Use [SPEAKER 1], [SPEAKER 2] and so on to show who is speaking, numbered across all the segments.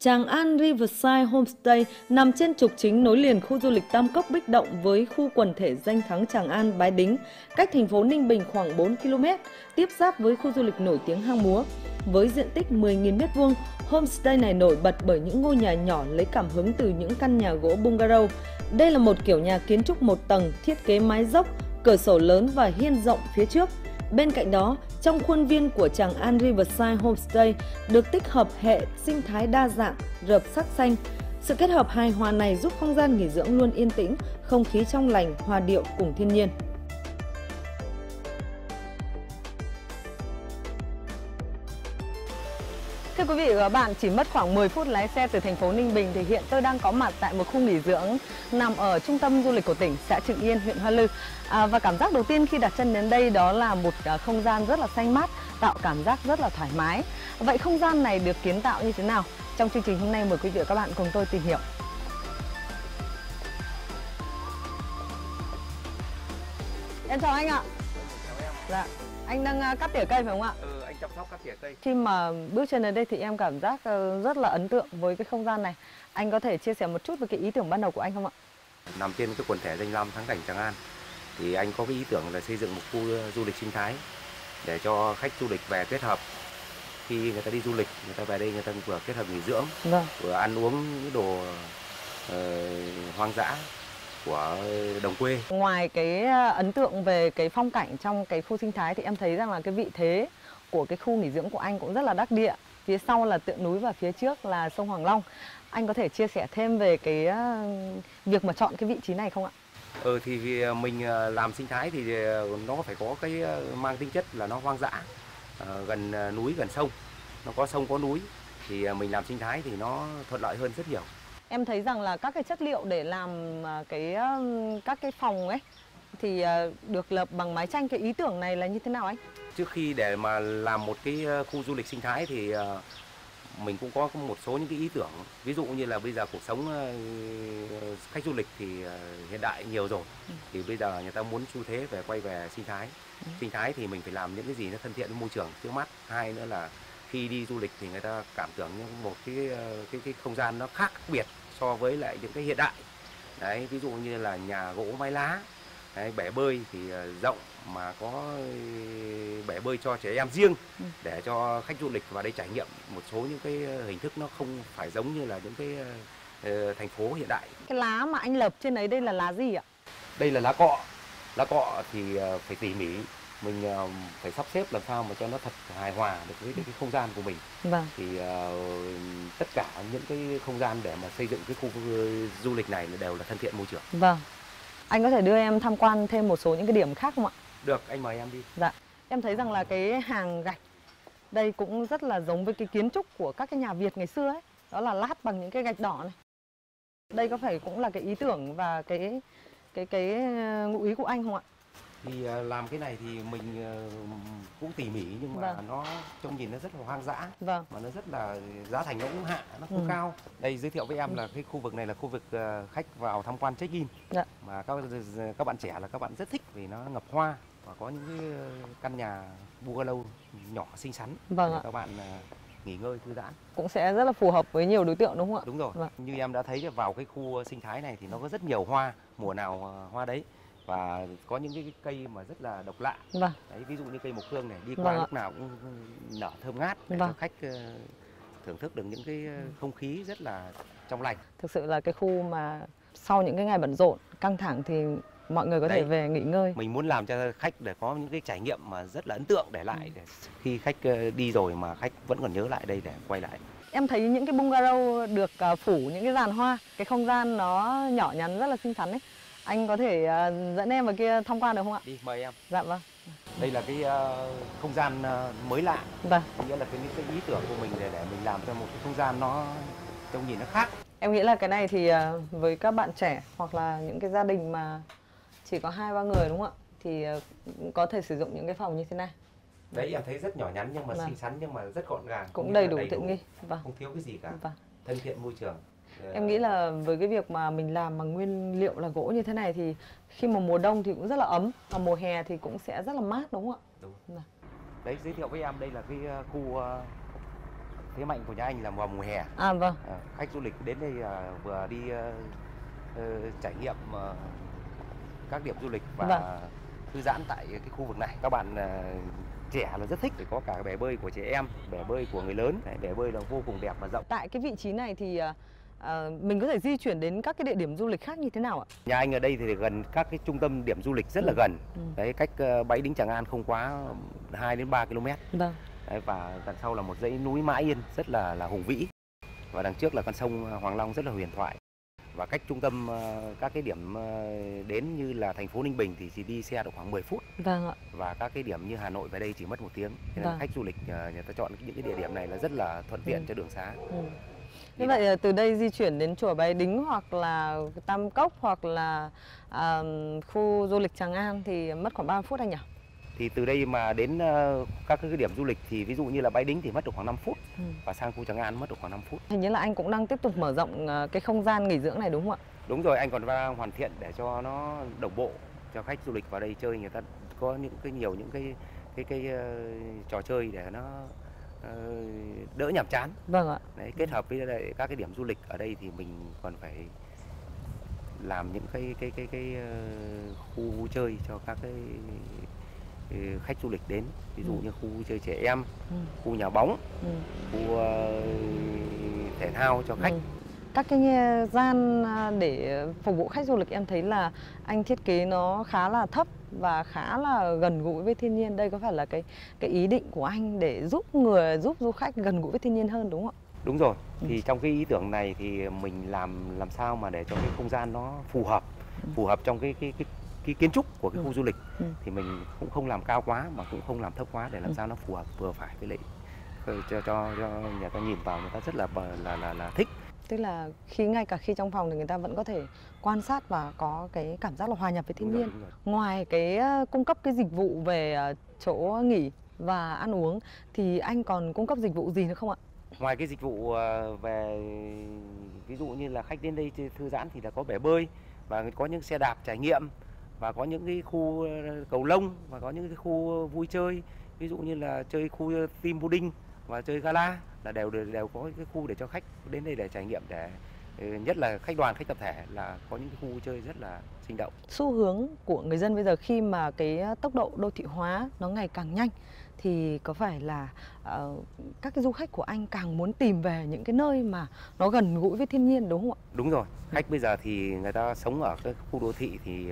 [SPEAKER 1] Tràng An Riverside Homestay nằm trên trục chính nối liền khu du lịch Tam Cốc Bích Động với khu quần thể danh thắng Tràng An Bái Đính, cách thành phố Ninh Bình khoảng 4 km, tiếp giáp với khu du lịch nổi tiếng Hang Múa. Với diện tích 10.000 m2, homestay này nổi bật bởi những ngôi nhà nhỏ lấy cảm hứng từ những căn nhà gỗ bungalow. Đây là một kiểu nhà kiến trúc một tầng, thiết kế mái dốc, cửa sổ lớn và hiên rộng phía trước. Bên cạnh đó, trong khuôn viên của Tràng An Riverside Homestay được tích hợp hệ sinh thái đa dạng, rợp sắc xanh. Sự kết hợp hài hòa này giúp không gian nghỉ dưỡng luôn yên tĩnh, không khí trong lành, hòa điệu cùng thiên nhiên. Quý vị và các bạn, chỉ mất khoảng 10 phút lái xe từ thành phố Ninh Bình thì hiện tôi đang có mặt tại một khu nghỉ dưỡng nằm ở trung tâm du lịch của tỉnh, xã Trừng Yên, huyện Hoa Lư. À, và cảm giác đầu tiên khi đặt chân đến đây đó là một à, không gian rất là xanh mát, tạo cảm giác rất là thoải mái. Vậy không gian này được kiến tạo như thế nào? Trong chương trình hôm nay mời quý vị và các bạn cùng tôi tìm hiểu. Em chào anh ạ.
[SPEAKER 2] Chào em.
[SPEAKER 1] Dạ. Anh đang à, cắt tỉa cây phải không ạ?
[SPEAKER 2] Anh chăm sóc cắt tỉa cây.
[SPEAKER 1] Khi mà bước chân đến đây thì em cảm giác ờ, rất là ấn tượng với cái không gian này. Anh có thể chia sẻ một chút về cái ý tưởng ban đầu của anh không ạ?
[SPEAKER 2] Nằm trên cái quần thể danh lam thắng cảnh Tràng An thì anh có cái ý tưởng là xây dựng một khu ờ, du lịch sinh thái để cho khách du lịch về kết hợp khi người ta đi du lịch người ta về đây người ta vừa kết hợp nghỉ dưỡng
[SPEAKER 1] Vâng.
[SPEAKER 2] vừa ăn uống những đồ ờ, hoang dã của đồng quê
[SPEAKER 1] Ngoài cái ấn tượng về cái phong cảnh trong cái khu sinh thái thì em thấy rằng là cái vị thế của cái khu nghỉ dưỡng của anh cũng rất là đắc địa. Phía sau là tượng núi và phía trước là sông Hoàng Long. Anh có thể chia sẻ thêm về cái ờ, việc mà chọn cái vị trí này không ạ?
[SPEAKER 2] ừ thì vì mình ờ, làm sinh thái thì ờ, nó phải có cái ờ, mang tính chất là nó hoang dã ờ, gần ờ, núi gần sông nó có sông có núi thì ờ, mình làm sinh thái thì nó thuận lợi hơn rất nhiều
[SPEAKER 1] Em thấy rằng là các cái chất liệu để làm ờ, cái ờ, các cái phòng ấy thì ờ, được lập bằng mái tranh cái ý tưởng này là như thế nào anh?
[SPEAKER 2] Trước khi để mà làm một cái ờ, khu du lịch sinh thái thì ờ, mình cũng có một số những cái ý tưởng. Ví dụ như là bây giờ cuộc sống ờ, khách du lịch thì hiện đại nhiều rồi.
[SPEAKER 1] Ừ.
[SPEAKER 2] thì bây giờ người ta muốn xu thế về quay về sinh thái.
[SPEAKER 1] Ừ.
[SPEAKER 2] sinh thái thì mình phải làm những cái gì nó thân thiện với môi trường trước mắt. Hai nữa là khi đi du lịch thì người ta cảm tưởng một cái cái cái không gian nó khác biệt so với lại những cái hiện đại. Đấy ví dụ như là nhà gỗ mái lá đấy, bể bơi thì rộng mà có bể bơi cho trẻ em riêng
[SPEAKER 1] Ừ.
[SPEAKER 2] để cho khách du lịch vào đây trải nghiệm một số những cái hình thức nó không phải giống như là những cái thành phố hiện đại
[SPEAKER 1] Cái lá mà anh lập trên ấy đây là lá gì ạ?
[SPEAKER 2] đây là lá cọ lá cọ thì ờ, phải tỉ mỉ mình ờ, phải sắp xếp làm sao mà cho nó thật hài hòa được với cái không gian của mình
[SPEAKER 1] Vâng.
[SPEAKER 2] thì ờ, tất cả những cái không gian để mà xây dựng cái khu du lịch này đều là thân thiện môi trường
[SPEAKER 1] Vâng. Anh có thể đưa em tham quan thêm một số những cái điểm khác không ạ?
[SPEAKER 2] Được anh mời em đi
[SPEAKER 1] Dạ. Em thấy rằng là cái hàng gạch đây cũng rất là giống với cái kiến trúc của các cái nhà Việt ngày xưa ấy. Đó là lát bằng những cái gạch đỏ này. Đây có phải cũng là cái ý tưởng và cái cái cái ờ, ngụ ý của anh không ạ?
[SPEAKER 2] thì ờ, làm cái này thì mình ờ, cũng tỉ mỉ nhưng mà
[SPEAKER 1] Vâng.
[SPEAKER 2] nó trông nhìn nó rất là hoang dã
[SPEAKER 1] Vâng.
[SPEAKER 2] mà nó rất là giá thành nó cũng hạ nó không
[SPEAKER 1] Ừ.
[SPEAKER 2] cao đây giới thiệu với em là cái khu vực này là khu vực khách vào tham quan check in
[SPEAKER 1] Dạ.
[SPEAKER 2] mà các các bạn trẻ là các bạn rất thích vì nó ngập hoa và có những cái ờ, căn nhà bungalow nhỏ xinh xắn
[SPEAKER 1] Vâng
[SPEAKER 2] để
[SPEAKER 1] ạ.
[SPEAKER 2] các bạn ờ, nghỉ ngơi thư giãn
[SPEAKER 1] Cũng sẽ rất là phù hợp với nhiều đối tượng đúng không ạ?
[SPEAKER 2] đúng rồi
[SPEAKER 1] Vâng.
[SPEAKER 2] như em đã thấy vào cái khu sinh thái này thì nó có rất nhiều hoa mùa nào ờ, hoa đấy và có những cái cây mà rất là độc lạ
[SPEAKER 1] Vâng.
[SPEAKER 2] đấy ví dụ như cây mộc khương này đi qua
[SPEAKER 1] Vâng
[SPEAKER 2] lúc nào cũng nở thơm ngát để
[SPEAKER 1] Vâng.
[SPEAKER 2] cho khách ờ, thưởng thức được những cái ờ, không khí rất là trong lành
[SPEAKER 1] Thực sự là cái khu mà sau những cái ngày bận rộn, căng thẳng thì mọi người có thể
[SPEAKER 2] Đấy.
[SPEAKER 1] về nghỉ ngơi.
[SPEAKER 2] mình muốn làm cho khách để có những cái trải nghiệm mà rất là ấn tượng để
[SPEAKER 1] Ừ.
[SPEAKER 2] lại để khi khách ờ, đi rồi mà khách vẫn còn nhớ lại đây để quay lại
[SPEAKER 1] Em thấy những cái bungalow được à, phủ những cái dàn hoa, cái không gian nó nhỏ nhắn rất là xinh xắn ấy. Anh có thể à, dẫn em vào kia tham quan được không ạ?
[SPEAKER 2] đi mời em
[SPEAKER 1] Dạ vâng.
[SPEAKER 2] đây là cái ờ, không gian ờ, mới lạ
[SPEAKER 1] Vâng.
[SPEAKER 2] nghĩa là cái những cái ý tưởng của mình để để mình làm cho một cái không gian nó trông nhìn nó khác
[SPEAKER 1] Em nghĩ là cái này thì với các bạn trẻ hoặc là những cái gia đình mà chỉ có hai ba người đúng không ạ? Thì cũng có thể sử dụng những cái phòng như thế này.
[SPEAKER 2] đấy em thấy rất nhỏ nhắn nhưng mà
[SPEAKER 1] Vâng.
[SPEAKER 2] xinh xắn nhưng mà rất gọn gàng
[SPEAKER 1] Cũng đầy đủ tiện nghi. Vâng.
[SPEAKER 2] không thiếu cái gì cả
[SPEAKER 1] Vâng.
[SPEAKER 2] thân thiện môi trường Ờ,
[SPEAKER 1] Em nghĩ là với cái việc mà mình làm bằng nguyên liệu là gỗ như thế này thì khi mà mùa đông thì cũng rất là ấm và mùa hè thì cũng sẽ rất là mát đúng không ạ?
[SPEAKER 2] Đúng.
[SPEAKER 1] Vâng.
[SPEAKER 2] đấy giới thiệu với em đây là cái ờ, khu ờ, thế mạnh của nhà anh là vào mùa hè.
[SPEAKER 1] À vâng.
[SPEAKER 2] À, khách du lịch đến đây à, vừa đi à, ờ, trải nghiệm à, các điểm du lịch và
[SPEAKER 1] Vâng.
[SPEAKER 2] thư giãn tại cái khu vực này. Các bạn à, trẻ là rất thích để có cả bể bơi của trẻ em, bể bơi của người lớn. Bể bơi là vô cùng đẹp và rộng.
[SPEAKER 1] Tại cái vị trí này thì à, à, mình có thể di chuyển đến các cái địa điểm du lịch khác như thế nào ạ?
[SPEAKER 2] Nhà anh ở đây thì gần các cái trung tâm điểm du lịch rất là
[SPEAKER 1] Ừ.
[SPEAKER 2] gần.
[SPEAKER 1] Ừ.
[SPEAKER 2] Đấy, cách ờ, bãi đính Tràng An không quá 2 đến 3 km.
[SPEAKER 1] Vâng.
[SPEAKER 2] Đấy, và đằng sau là một dãy núi Mã Yên rất là là hùng vĩ. Và đằng trước là con sông Hoàng Long rất là huyền thoại. Và cách trung tâm ờ, các cái điểm ờ, đến như là thành phố Ninh Bình thì chỉ đi xe được khoảng 10 phút
[SPEAKER 1] Vâng ạ.
[SPEAKER 2] và các cái điểm như Hà Nội về đây chỉ mất một tiếng. Thế nên
[SPEAKER 1] Vâng.
[SPEAKER 2] khách du lịch ờ, người ta chọn những cái địa điểm này là rất là thuận tiện
[SPEAKER 1] Ừ.
[SPEAKER 2] cho đường xá.
[SPEAKER 1] Ừ. Như vậy từ đây di chuyển đến chùa Bái Đính hoặc là Tam Cốc hoặc là à, khu du lịch Tràng An thì mất khoảng 30 phút anh nhỉ?
[SPEAKER 2] Thì từ đây mà đến ờ, các cái điểm du lịch thì ví dụ như là Bãi Đính thì mất được khoảng 5 phút
[SPEAKER 1] Ừ.
[SPEAKER 2] và sang khu Tràng An mất được khoảng 5 phút.
[SPEAKER 1] Hình như là anh cũng đang tiếp tục mở rộng à, cái không gian nghỉ dưỡng này đúng không ạ?
[SPEAKER 2] Đúng rồi, anh còn đang hoàn thiện để cho nó đồng bộ cho khách du lịch vào đây chơi người ta có những cái nhiều những cái cái cái ờ, trò chơi để nó ờ, đỡ nhàm chán.
[SPEAKER 1] Vâng ạ.
[SPEAKER 2] Đấy, kết hợp với lại các cái điểm du lịch ở đây thì mình còn phải làm những cái cái cái cái ờ, khu vui chơi cho các cái ờ, khách du lịch đến ví dụ
[SPEAKER 1] Ừ.
[SPEAKER 2] như khu chơi trẻ em
[SPEAKER 1] Ừ.
[SPEAKER 2] khu nhà bóng
[SPEAKER 1] Ừ.
[SPEAKER 2] khu ờ, thể thao cho khách
[SPEAKER 1] Ừ. Các cái nhà gian à, để phục vụ khách du lịch em thấy là anh thiết kế nó khá là thấp và khá là gần gũi với thiên nhiên. Đây có phải là cái cái ý định của anh để giúp người giúp du khách gần gũi với thiên nhiên hơn đúng không ạ?
[SPEAKER 2] Đúng rồi.
[SPEAKER 1] Ừ.
[SPEAKER 2] Thì trong cái ý tưởng này thì mình làm làm sao mà để cho cái không gian nó phù hợp,
[SPEAKER 1] Ừ.
[SPEAKER 2] phù hợp trong cái cái cái, cái kiến trúc của cái
[SPEAKER 1] Ừ.
[SPEAKER 2] khu du lịch
[SPEAKER 1] Ừ.
[SPEAKER 2] thì mình cũng không làm cao quá mà cũng không làm thấp quá để làm
[SPEAKER 1] Ừ.
[SPEAKER 2] sao nó phù hợp vừa phải với lại ờ, cho cho cho người ta nhìn vào người ta rất là là là là thích.
[SPEAKER 1] Tức là khi ngay cả khi trong phòng thì người ta vẫn có thể quan sát và có cái cảm giác là hòa nhập với thiên nhiên. Ngoài cái ờ, cung cấp cái dịch vụ về ờ, chỗ nghỉ và ăn uống thì anh còn cung cấp dịch vụ gì nữa không ạ?
[SPEAKER 2] Ngoài cái dịch vụ về ví dụ như là khách đến đây thư giãn thì là có bể bơi và có những xe đạp trải nghiệm và có những cái khu ờ, cầu lông và có những cái khu vui chơi ví dụ như là chơi khu ờ, team building và chơi gala là đều đều, có cái khu để cho khách đến đây để trải nghiệm để ờ, nhất là khách đoàn khách tập thể là có những cái khu vui chơi rất là sinh động.
[SPEAKER 1] Xu hướng của người dân bây giờ khi mà cái tốc độ đô thị hóa nó ngày càng nhanh thì có phải là ờ, các cái du khách của anh càng muốn tìm về những cái nơi mà nó gần gũi với thiên nhiên đúng không ạ?
[SPEAKER 2] đúng rồi. Khách bây giờ thì người ta sống ở cái khu đô thị thì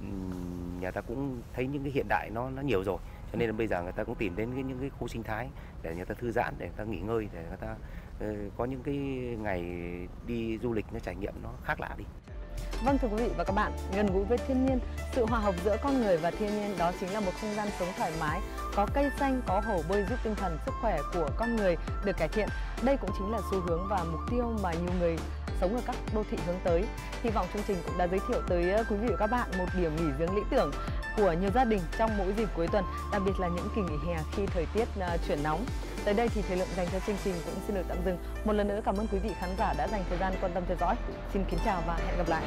[SPEAKER 2] ừm, người ta cũng thấy những cái hiện đại nó nó nhiều rồi. Cho nên là bây giờ người ta cũng tìm đến cái, những cái khu sinh thái để người ta thư giãn để người ta nghỉ ngơi để người ta ờ, có những cái ngày đi du lịch nó trải nghiệm nó khác lạ đi.
[SPEAKER 1] Vâng thưa quý vị và các bạn, gần gũi với thiên nhiên, sự hòa hợp giữa con người và thiên nhiên đó chính là một không gian sống thoải mái, có cây xanh, có hồ bơi giúp tinh thần, sức khỏe của con người được cải thiện. Đây cũng chính là xu hướng và mục tiêu mà nhiều người sống ở các đô thị hướng tới. Hy vọng chương trình cũng đã giới thiệu tới ờ, quý vị và các bạn một điểm nghỉ dưỡng lý tưởng của nhiều gia đình trong mỗi dịp cuối tuần, đặc biệt là những kỳ nghỉ hè khi thời tiết ờ, chuyển nóng. Tới đây thì thời lượng dành cho chương trình cũng xin được tạm dừng. Một lần nữa cảm ơn quý vị khán giả đã dành thời gian quan tâm theo dõi. Xin kính chào và hẹn gặp lại.